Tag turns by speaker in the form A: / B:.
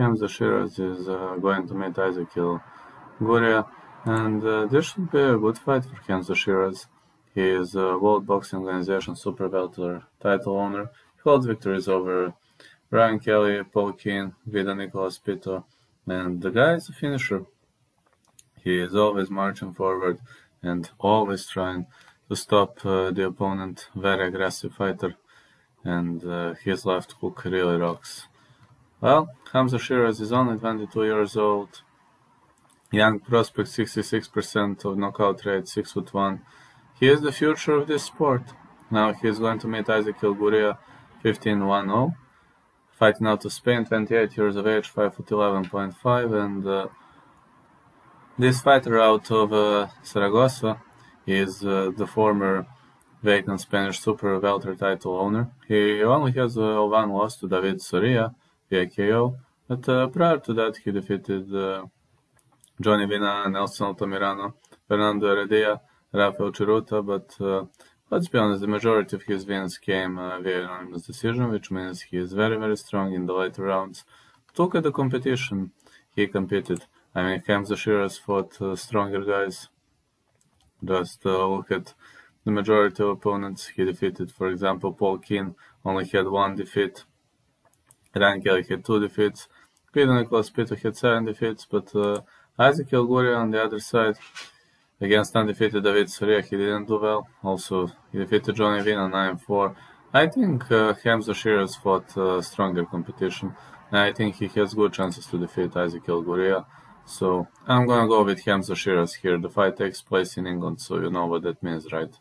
A: Hamzah Sheeraz is uh, going to meet Ezequiel Gurria, and uh, this should be a good fight for Hamzah Sheeraz. He is a World Boxing Organization Super Welter title owner. He holds victories over Ryan Kelly, Paul Keane, Vida Nicolas Pito, and the guy is a finisher. He is always marching forward and always trying to stop uh, the opponent. Very aggressive fighter, and uh, his left hook really rocks. Well, Hamzah Sheeraz is only 22 years old. Young prospect, 66% of knockout rate, 6 foot 1. He is the future of this sport. Now he is going to meet Isaac Gurria, 15 1 Fighting out of Spain, 28 years of age, 5 foot 11.5. And uh, this fighter out of uh, Saragossa is uh, the former vacant Spanish super welter title owner. He only has uh, one loss to David Soria via KO. But uh, prior to that, he defeated uh, Johnny Vina, Nelson Altamirano, Fernando Heredia, Rafael Chiruta, but uh, let's be honest, the majority of his wins came uh, via unanimous decision, which means he is very, very strong in the later rounds. Look at the competition he competed. I mean, Hamzah Sheeraz fought uh, stronger guys. Just uh, look at the majority of opponents he defeated. For example, Paul Keane only had one defeat. Ryan Kelly had two defeats. Nicolas Pito had seven defeats, but uh, Isaac Elguria on the other side against undefeated David Soria, he didn't do well. Also, he defeated Johnny Vina 9-4. I think uh, Hamzah fought uh, stronger competition, and I think he has good chances to defeat Isaac Elguria. So I'm gonna go with Hamzah Sheeraz here. The fight takes place in England, so you know what that means, right?